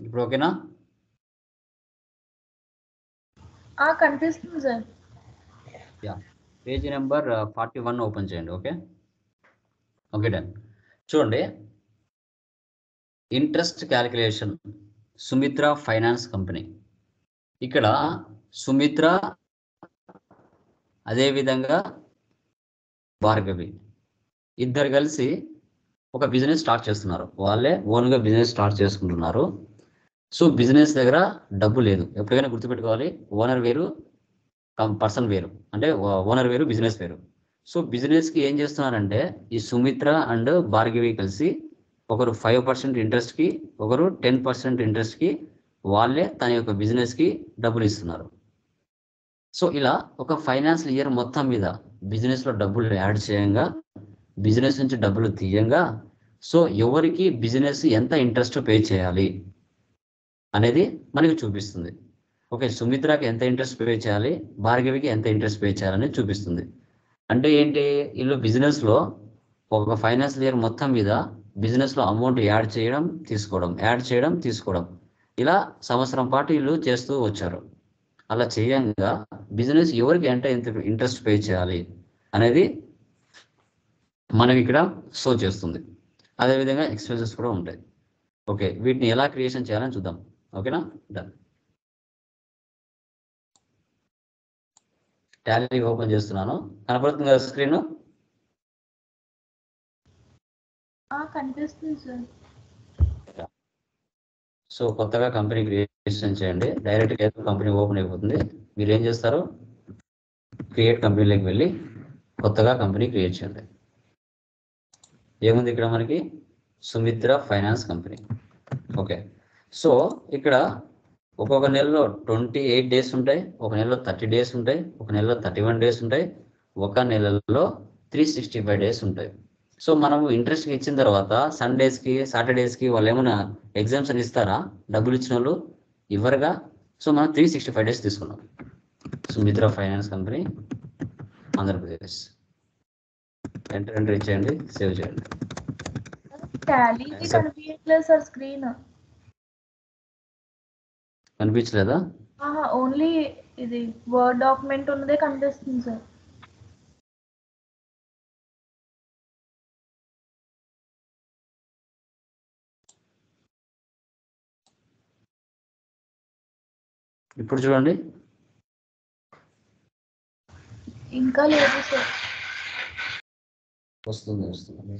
ఇప్పుడు ఓకేనా? ఆ కనిపిస్తుంది sir. Page number forty one open చేయండి ఓకే? Okay done. చూడండి. Interest calculation Sumitra finance company. ఇక్కడ సుమిత్ర అదేవిధంగా భార్గవి. ఇద్దరు కలిసి ఒక బిజినెస్ స్టార్ట్ చేస్తున్నారు. వాళ్ళే ఓన్గా బిజినెస్ స్టార్ట్ చేసుకుంటున్నారు. సో బిజినెస్ దగ్గర డబ్బు లేదు. ఎప్పటికైనా గుర్తుపెట్టుకోవాలి ఓనర్ వేరు పర్సన్ వేరు. అంటే ఓనర్ వేరు బిజినెస్ వేరు. సో బిజినెస్కి ఏం చేస్తున్నారంటే ఈ సుమిత్ర అండ్ భార్గవి కలిసి ఒకరు ఫైవ్ పర్సెంట్ ఇంట్రెస్ట్కి ఒకరు టెన్ పర్సెంట్ ఇంట్రెస్ట్కి వాళ్ళే తన యొక్క బిజినెస్కి డబ్బులు ఇస్తున్నారు. సో ఇలా ఒక ఫైనాన్షియల్ ఇయర్ మొత్తం మీద బిజినెస్లో డబ్బులు యాడ్ చేయంగా బిజినెస్ నుంచి డబ్బులు తీయంగా సో ఎవరికి బిజినెస్ ఎంత ఇంట్రెస్ట్ పే చేయాలి? అనేది మనకి చూపిస్తుంది. ఓకే సుమిత్రకి ఎంత ఇంట్రెస్ట్ పే చేయాలి? భార్గవికి ఎంత ఇంట్రెస్ట్ పే చేయాలని చూపిస్తుంది. అంటే ఏంటి? వీళ్ళు బిజినెస్లో ఒక ఫైనాన్షియల్ ఇయర్ మొత్తం మీద బిజినెస్లో అమౌంట్ యాడ్ చేయడం తీసుకోవడం యాడ్ చేయడం తీసుకోవడం. ఇలా సంవత్సరం పాటు వీళ్ళు చేస్తూ వచ్చారు. అలా చేయంగా బిజినెస్ ఎవరికి ఎంత ఇంట్రెస్ట్ పే చేయాలి అనేది మనకి ఇక్కడ షో చేస్తుంది. అదేవిధంగా ఎక్స్పెన్సెస్ కూడా ఉంటాయి. ఓకే వీటిని ఎలా క్రియేషన్ చేయాలని చూద్దాం. ఓకేనా? డన్ టాలీ ఓపెన్ చేస్తున్నాను. కనపడుతుంది కదా స్క్రీన్ ఆ కనిపిస్తుంది సార్. సో కొత్తగా కంపెనీ క్రియేషన్ చేయండి. డైరెక్ట్గా ఏదో కంపెనీ ఓపెన్ అయిపోతుంది. మీరు ఏం చేస్తారు క్రియేట్ కంపెనీలోకి వెళ్ళి కొత్తగా కంపెనీ క్రియేట్ చేయండి. ఏముంది ఇక్కడ మనకి? Sumitra finance company okay so ఇక్కడ ఒక్కొక్క నెలలో ట్వంటీ ఎయిట్ డేస్ ఉంటాయి ఒక నెలలో థర్టీ డేస్ ఉంటాయి ఒక నెలలో థర్టీ వన్ డేస్ ఉంటాయి ఒక నెలలో త్రీ సిక్స్టీ ఫైవ్ డేస్ ఉంటాయి. సో మనము ఇంట్రెస్ట్ ఇచ్చిన తర్వాత సండేస్కి సాటర్డేస్కి వాళ్ళు ఏమైనా ఎగ్జామ్స్ అని ఇస్తారా? డబ్బులు ఇచ్చిన వాళ్ళు ఇవ్వరుగా? సో మనం త్రీ సిక్స్టీ ఫైవ్ డేస్ తీసుకున్నాం. Sumitra finance company Andhra Pradesh. Enter enter ఇచ్చేయండి సేవ్ చేయండి. Sir screen. కనిపించలేదా? ఓన్లీ ఇది వర్డ్ డాక్యుమెంట్ ఉన్నదే కనిపిస్తుంది సార్. ఇప్పుడు చూడండి. ఇంకా లేదు సార్. వస్తుంది వస్తుంది.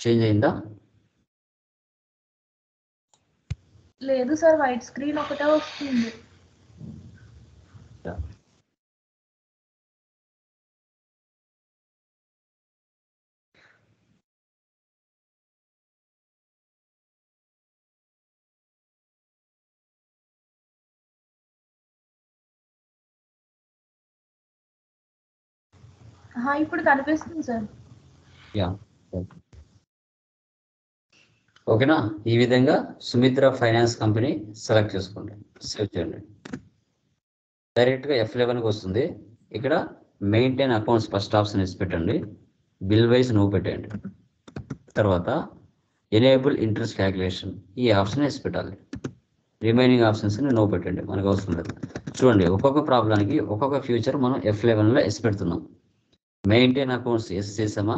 చేంజ్ అయిందా? లేదు సార్ వైట్ స్క్రీన్ ఒకటే వస్తుంది. ఇప్పుడు కనిపిస్తుంది సార్. యా ఓకేనా? ఈ విధంగా సుమిత్ర ఫైనాన్స్ కంపెనీ సెలెక్ట్ చేసుకోండి సేవ్ చేయండి. డైరెక్ట్గా ఎఫ్ లెవెన్కి వస్తుంది. ఇక్కడ మెయింటైన్ అకౌంట్స్ ఫస్ట్ ఆప్షన్ వేసి పెట్టండి. బిల్ వైజ్ నువ్వు పెట్టండి తర్వాత ఎనేబుల్ ఇంట్రెస్ట్ క్యాలిక్యులేషన్ ఈ ఆప్షన్ వేసి పెట్టాలి. రిమైనింగ్ ఆప్షన్స్ని నో పెట్టండి. మనకు అవసరం లేదు. చూడండి ఒక్కొక్క ప్రాబ్లానికి ఒక్కొక్క ఫ్యూచర్ మనం ఎఫ్ లెవెన్లో ఎస్ పెడుతున్నాం. మెయింటైన్ అకౌంట్స్ ఎస్ చేసామా?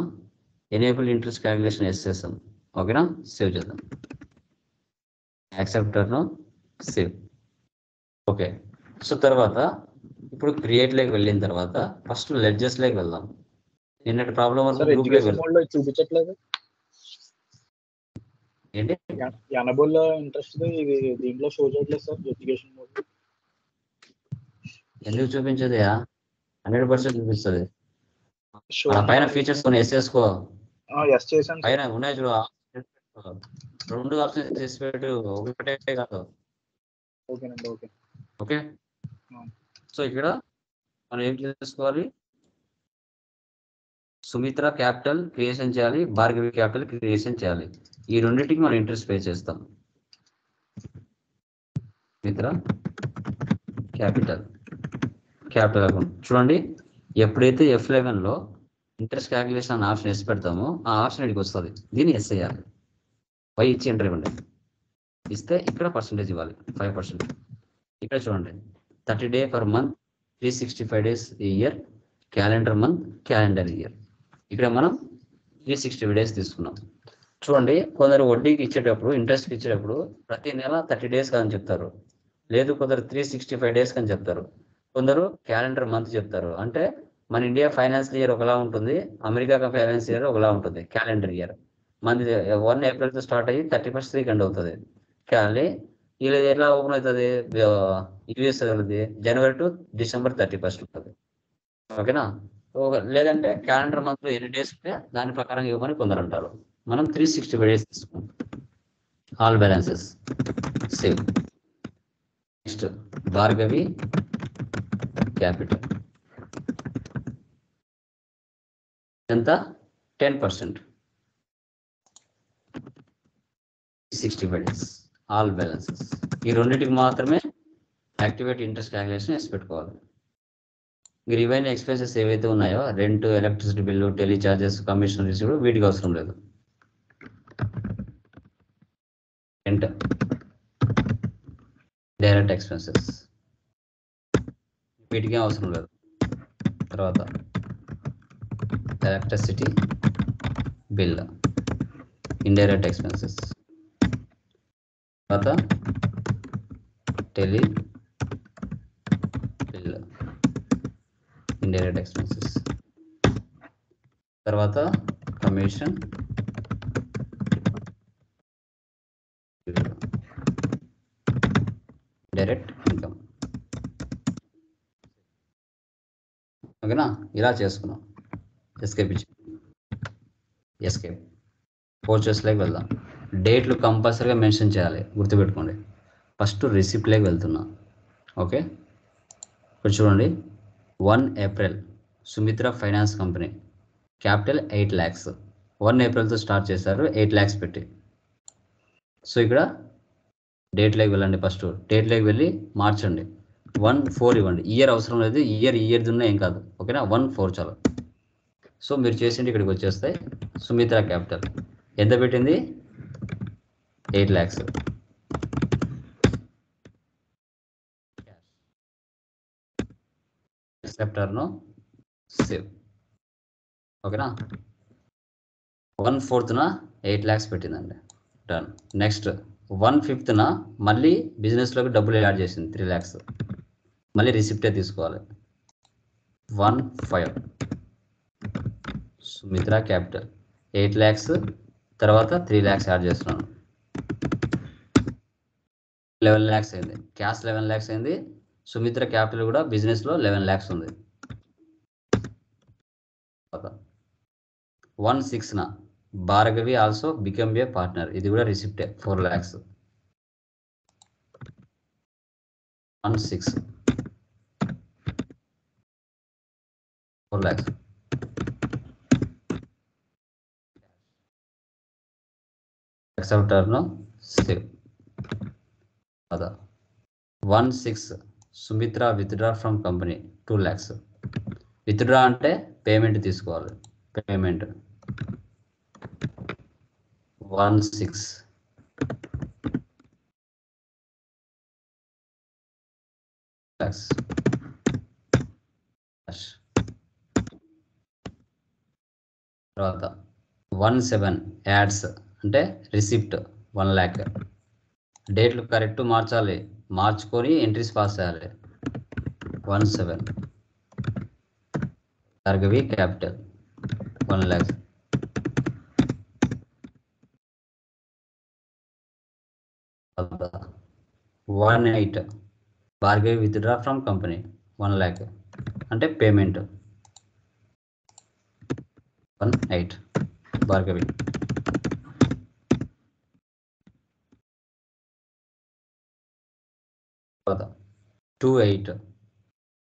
ఎనేబుల్ ఇంట్రెస్ట్ క్యాలిక్యులేషన్ ఎస్ చేసాం. ఓకేనా? సేవ్ చేద్దాం. యాక్సెప్టర్ను సేవ్ ఓకే సో తర్వాత ఇప్పుడు క్రియేట్లోకి వెళ్ళిన తర్వాత ఫస్ట్ లెడ్జెస్లోకి వెళ్దాం. నిన్నటి ప్రాబ్లం చూపించట్లేదు. ఏంటి? ఎనబుల్ ఇంట్రెస్ట్ ఇది దీంట్లో షో చేయట్లేదు సార్ ఎడ్యుకేషన్ మోడ్ ఎందుకు చూపించదు హండ్రెడ్ పర్సెంట్ చూపిస్తుంది. పైన ఫీచర్స్ కొన్ని ఎస్ సార్. పైన ఉన్నాయి చూడు రెండు ఆప్షన్స్ చేసి పెట్టు ఒకటే కాదు. ఓకేనండి ఓకే. ఓకే? సో ఇక్కడ మనం ఏం చేసుకోవాలి? సుమిత్ర క్యాపిటల్ క్రియేషన్ చేయాలి భార్గవి క్యాపిటల్ క్రియేషన్ చేయాలి. ఈ రెండింటికి మనం ఇంట్రెస్ట్ పే చేస్తాం. సుమిత్ర క్యాపిటల్. Capital account. చూడండి ఎప్పుడైతే ఎఫ్ లెవెన్లో ఇంట్రెస్ట్ క్యాలిక్యులేషన్ అనే ఆప్షన్ ఎస్ పెడతామో ఆ ఆప్షన్ ఇక్కడికి వస్తుంది. దీన్ని ఎస్ అయ్యాలి ఫైవ్ ఇచ్చి ఎంటర్ ఇవ్వండి. ఇస్తే ఇక్కడ పర్సంటేజ్ ఇవ్వాలి. ఫైవ్ పర్సెంట్ ఇక్కడ చూడండి. Thirty day per month three sixty five days year calendar month calendar year ఇక్కడ మనం త్రీ సిక్స్టీ ఫైవ్ డేస్ తీసుకున్నాం. చూడండి కొందరు వడ్డీకి ఇచ్చేటప్పుడు ఇంట్రెస్ట్కి ఇచ్చేటప్పుడు ప్రతి నెల థర్టీ డేస్ కాదని చెప్తారు. లేదు కొందరు త్రీ సిక్స్టీ ఫైవ్ డేస్ అని చెప్తారు. కొందరు క్యాలెండర్ మంత్ చెప్తారు. అంటే మన ఇండియా ఫైనాన్షియల్ ఇయర్ ఒకలా ఉంటుంది అమెరికా ఫైనాన్స్ ఇయర్ ఒకలా ఉంటుంది క్యాలెండర్ ఇయర్ మంది వన్ ఏప్రిల్తో స్టార్ట్ అయ్యి థర్టీ ఫస్ట్ వీక్ ఎండ్ అవుతుంది. కానీ వీళ్ళ ఎలా ఓపెన్ అవుతుంది? యూఎస్ వాళ్ళది జనవరి టు డిసెంబర్ థర్టీ ఫస్ట్ ఉంటుంది. ఓకేనా లేదంటే క్యాలెండర్ మంత్లో ఎన్ని డేస్ ఉంటే దాని ప్రకారం ఇవ్వమని కొందరు అంటారు. మనం త్రీ సిక్స్టీ ఫైవ్ డేస్ తీసుకుంటాం. All balances save next Bhargavi capital ఎంత? Ten percent sixty five days all balances ఈ రెండింటికి మాత్రమే యాక్టివేట్ ఇంట్రెస్ట్ క్యాలిక్యులేషన్ వేసి పెట్టుకోవాలి. మీరు ఇవన్నీ ఎక్స్పెన్సెస్ ఏవైతే ఉన్నాయో rent electricity bill tele charges commission receive వీటికి అవసరం లేదు. రెంట్ డైరెక్ట్ ఎక్స్పెన్సెస్ వీటికే అవసరం లేదు. తర్వాత ఎలక్ట్రిసిటీ బిల్ ఇండైరెక్ట్ ఎక్స్పెన్సెస్ తర్వాత టెలి బిల్ ఇండైరెక్ట్ ఎక్స్పెన్సెస్ తర్వాత కమిషన్ డైరెక్ట్ ఇన్కమ్ ఓకేనా? ఇలా చేసుకున్నాం. ఎస్కేప్ ఇచ్చి. ఎస్కేప్ పోర్చెస్లోకి వెళ్దాం. డేట్లు కంపల్సరీగా మెన్షన్ చేయాలి గుర్తుపెట్టుకోండి. ఫస్ట్ రిసిప్ట్లోకి వెళ్తున్నా. ఓకే? ఇప్పుడు చూడండి. One April Sumitra finance company. Capital eight lakhs. One ఏప్రిల్తో start చేశారు ఎయిట్ ల్యాక్స్ పెట్టి. సో ఇక్కడ డేట్లోకి వెళ్ళండి ఫస్ట్. డేట్లోకి వెళ్ళి మార్చండి. వన్ ఫోర్ ఇవ్వండి. ఇయర్ అవసరం లేదు. ఇయర్ ఇయర్ ఉన్నా ఏం కాదు. ఓకేనా? వన్ ఫోర్ చాలు. సో మీరు చేసింది ఇక్కడికి వచ్చేస్తాయి. సుమిత్ర క్యాపిటల్. ఎంత పెట్టింది? ఎయిట్ ల్యాక్స్. సెప్టర్ను సేవ్ ఓకేనా? వన్ ఫోర్త్న ఎయిట్ ల్యాక్స్ పెట్టిందండి. డన్ నెక్స్ట్ వన్ ఫిఫ్త్న మళ్ళీ బిజినెస్లోకి డబ్బులు యాడ్ చేసింది త్రీ ల్యాక్స్ మళ్ళీ రిసిప్టే తీసుకోవాలి. One five Sumitra capital eight lakhs తర్వాత త్రీ ల్యాక్స్ యాడ్ చేస్తున్నాను. లెవెన్ ల్యాక్స్ అయింది. క్యాష్ లెవెన్ ల్యాక్స్ అయింది. సుమిత్ర క్యాపిటల్ కూడా బిజినెస్లో లెవెన్ ల్యాక్స్ ఉంది. One సిక్స్న Bhargavi also become a partner. ఇది కూడా రిసిప్టే four lakhs. One six. Four lakhs. యాక్సెప్టర్ను save అదా one six Sumitra withdraw from company two lakhs. Withdraw అంటే పేమెంట్ తీసుకోవాలి. పేమెంట్. One six. ల్యాక్స్. తర్వాత వన్ సెవెన్ యాడ్స్ అంటే రిసిప్ట్ వన్ ల్యాక్. డేట్లు correct మార్చాలి. మార్చుకొని ఎంట్రీస్ పాస్ చేయాలి. One seven. Bhargavi capital. One lakh one eight. Bhargavi withdraw from company. One lakh. అంటే payment. One eight. Bhargavi. తర్వాత two eight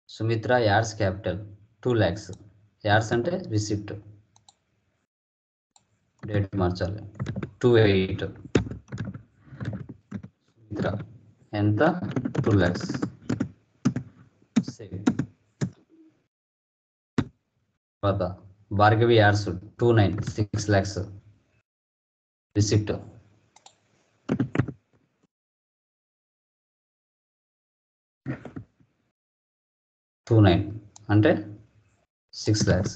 Sumitra adds capital two lakhs adds అంటే receipt date మార్చాలి two eight Sumitra ఎంత two lakhs save తర్వాత Bhargavi adds two nine six lakhs receipt two nine అంటే six lakhs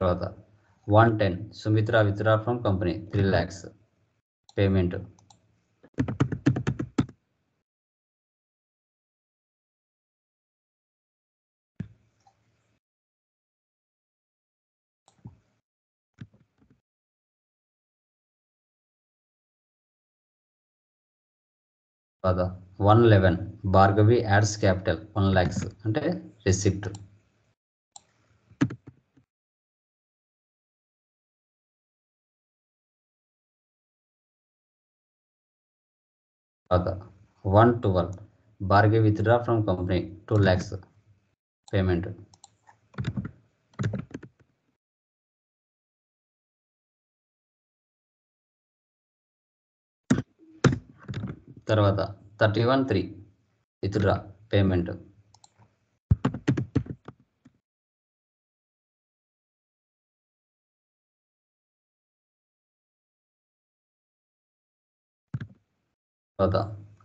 తర్వాత one ten Sumitra withdraw from company three lakhs payment తర్వాత one eleven. Bhargavi adds capital. One lakhs అంటే receipt. తర్వాత one twelve. Bhargavi withdraw from company. Two lakhs payment. తర్వాత thirty one three withdraw payment. తర్వాత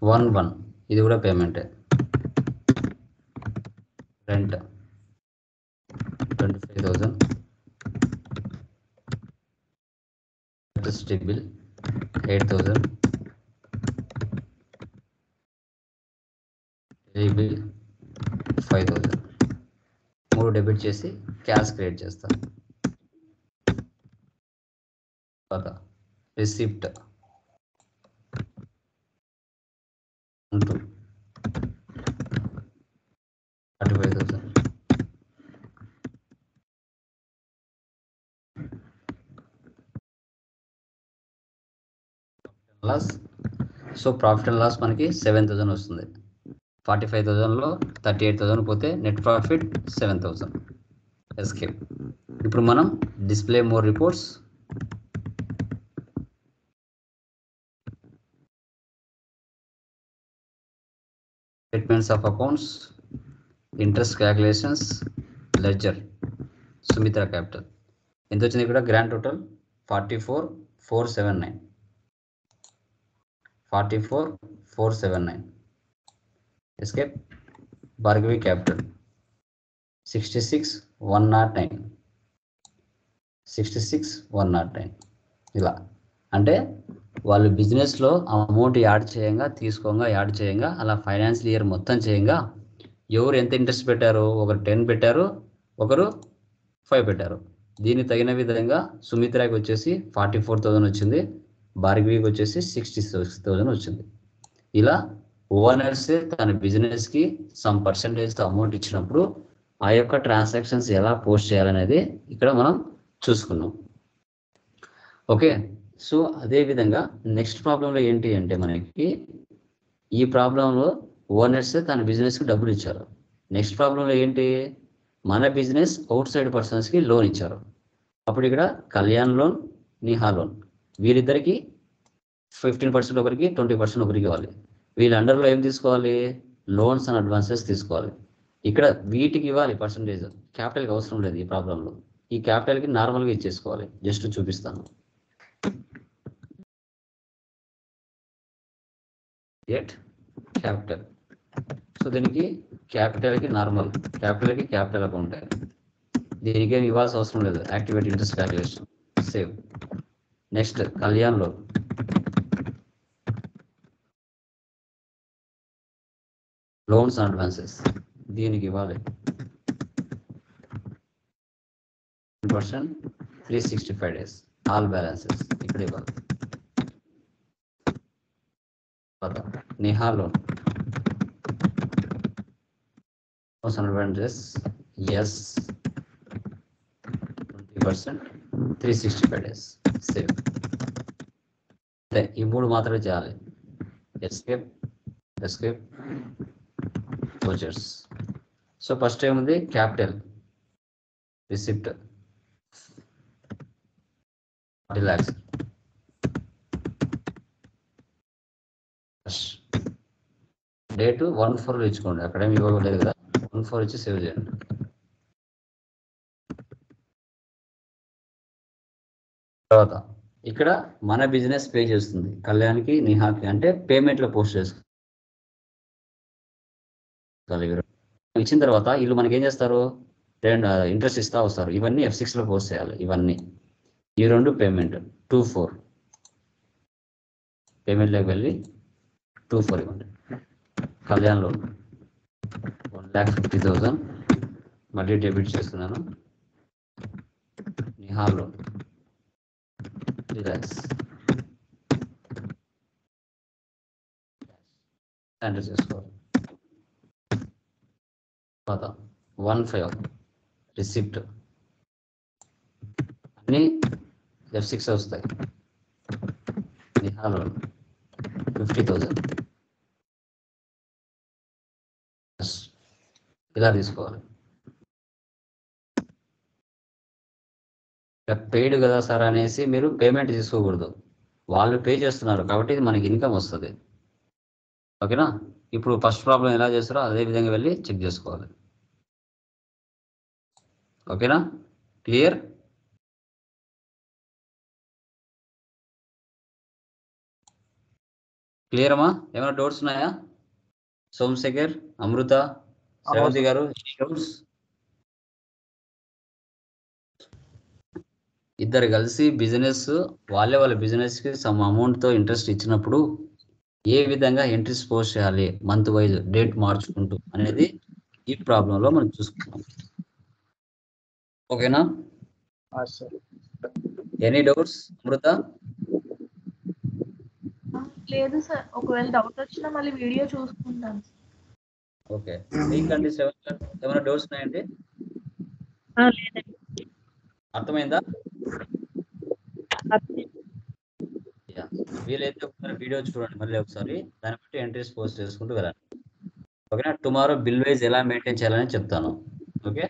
one one ఇది కూడా పేమెంటే. Rent twenty five thousand electricity bill eight thousand bill five thousand మూడు debit చేసి cash create చేస్తాను తర్వాత receipt two forty five thousand loss so profit and loss మనకి seven thousand వస్తుంది. Forty five థౌసండ్లో థర్టీ ఎయిట్ థౌసండ్ పోతే net profit seven thousand escape ఇప్పుడు మనం display more reports. Statements of accounts interest calculations ledger Sumitra capital. ఎంత వచ్చింది ఇక్కడ? Grand total forty four four seven nine. Forty four four seven nine. Escape Bhargavi capital sixty six one nought nine sixty six one nought nine ఇలా. అంటే వాళ్ళు బిజినెస్లో amount add చేయంగా తీసుకోగా add చేయంగా అలా ఫైనాన్షియల్ ఇయర్ మొత్తం చేయంగా ఎవరు ఎంత ఇంట్రెస్ట్ పెట్టారు ఒకరు టెన్ పెట్టారు ఒకరు ఫైవ్ పెట్టారు. దీనికి తగిన విధంగా సుమిత్రాకి వచ్చేసి ఫార్టీ ఫోర్ థౌజండ్ వచ్చింది. భార్గవికి వచ్చేసి సిక్స్టీ సిక్స్ థౌజండ్ వచ్చింది. ఇలా ఓనర్సే తన బిజినెస్కి సమ్ పర్సంటేజ్ అమౌంట్ ఇచ్చినప్పుడు ఆ యొక్క ట్రాన్సాక్షన్స్ ఎలా పోస్ట్ చేయాలనేది ఇక్కడ మనం చూసుకున్నాం. ఓకే సో అదేవిధంగా నెక్స్ట్ ప్రాబ్లంలో ఏంటి అంటే మనకి ఈ ప్రాబ్లంలో ఓనర్స్ తన బిజినెస్కి డబ్బులు ఇచ్చారు. నెక్స్ట్ ప్రాబ్లంలో ఏంటి? మన బిజినెస్ అవుట్ సైడ్ పర్సన్స్కి లోన్ ఇచ్చారు. అప్పుడు ఇక్కడ కళ్యాణ్ లోన్ నిహా లోన్ వీరిద్దరికి ఫిఫ్టీన్ పర్సెంట్ ఒకరికి ట్వంటీ పర్సెంట్ ఒకరికి ఇవ్వాలి. వీళ్ళ అండర్లో ఏం తీసుకోవాలి? లోన్స్ అండ్ అడ్వాన్సెస్ తీసుకోవాలి. ఇక్కడ వీటికి ఇవ్వాలి పర్సంటేజ్ క్యాపిటల్కి అవసరం లేదు ఈ ప్రాబ్లంలో. ఈ క్యాపిటల్కి నార్మల్గా ఇచ్చేసుకోవాలి. జస్ట్ చూపిస్తాను. ఎట్ క్యాపిటల్ సో దీనికి క్యాపిటల్కి నార్మల్ క్యాపిటల్కి క్యాపిటల్ అకౌంట్ దీనికి ఏమి ఇవ్వాల్సిన అవసరం లేదు. Activate interest calculation save next కళ్యాణ్లో loans and advances దీనికి ఇవ్వాలి. Percent three sixty five days all balances ఇక్కడ ఇవ్వాలి. Niha loan. Loans and advances yes twenty percent three sixty five days save అంటే ఈ మూడు మాత్రమే చేయాలి. Escape escape vouchers so first ఏముంది capital receipt forty lakhs date one four ఇచ్చుకోండి. అక్కడ ఏమి ఇవ్వలేదు కదా. వన్ ఫోర్ ఇచ్చి సేవ్ చేయండి. తర్వాత ఇక్కడ మన బిజినెస్ పే చేస్తుంది. కళ్యాణ్కి నిహాకి అంటే పేమెంట్లో పోస్ట్ చేస్తుంది. కలిగారు ఇచ్చిన తర్వాత వీళ్ళు మనకి ఏం చేస్తారు రెండు ఇంట్రెస్ట్ ఇస్తా వస్తారు. ఇవన్నీ ఎఫ్ సిక్స్లో పోస్ట్ చేయాలి. ఇవన్నీ. ఈ రెండు పేమెంట్. Two four. పేమెంట్లోకి వెళ్ళి టూ ఫోర్ ఇవ్వండి. కళ్యాణ్లో వన్ ల్యాక్ ఫిఫ్టీ థౌజండ్ మళ్ళీ డెబిట్ చేస్తున్నాను. నిహాల్లో త్రీ ల్యాక్స్ ఎంటర్ చేసుకోవాలి. తర్వాత వన్ ఫైవ్. రిసిప్ట్. అన్నీ ఎఫ్ సిక్స్ వస్తాయి. నిహాల్ ఫిఫ్టీ థౌజండ్ ఇలా తీసుకోవాలి. పెయిడ్ కదా సార్ అనేసి మీరు పేమెంట్ తీసుకోకూడదు. వాళ్ళు పే చేస్తున్నారు కాబట్టి ఇది మనకి ఇన్కమ్ వస్తుంది. ఓకేనా? ఇప్పుడు ఫస్ట్ ప్రాబ్లం ఎలా చేస్తారో అదే విధంగా వెళ్ళి చెక్ చేసుకోవాలి. ఓకేనా క్లియర్ క్లియర్ అమ్మా? ఏమైనా డౌట్స్ ఉన్నాయా? సోమశేఖర్ అమృత శ్రవంతి గారు ఇద్దరు కలిసి బిజినెస్ వాళ్ళే వాళ్ళ బిజినెస్కి సమ్ అమౌంట్తో ఇంట్రెస్ట్ ఇచ్చినప్పుడు ఏ విధంగా ఎంట్రీస్ పోస్ట్ చేయాలి మంత్ వైజ్ డేట్ మార్చుకుంటూ అనేది ఈ ప్రాబ్లం లో మనం చూసుకుంటాం ఓకేనా? సార్. Any doubts Amrutha? లేదు సార్. ఒకవేళ డౌట్ వచ్చినా మళ్ళీ వీడియో చూసుకుంటాను ఓకే. మీకండి సెవెన్ ఏమైనా డౌట్స్ ఉన్నాయండి? అర్థమైందా. వీలైతే ఒకసారి వీడియో చూడండి మళ్ళీ ఒకసారి. దాన్ని బట్టి ఎంట్రీస్ పోస్ట్ చేసుకుంటూ వెళ్ళండి. ఓకేనా? టుమారో బిల్ వైజ్ ఎలా మెయింటైన్ చేయాలని చెప్తాను. ఓకే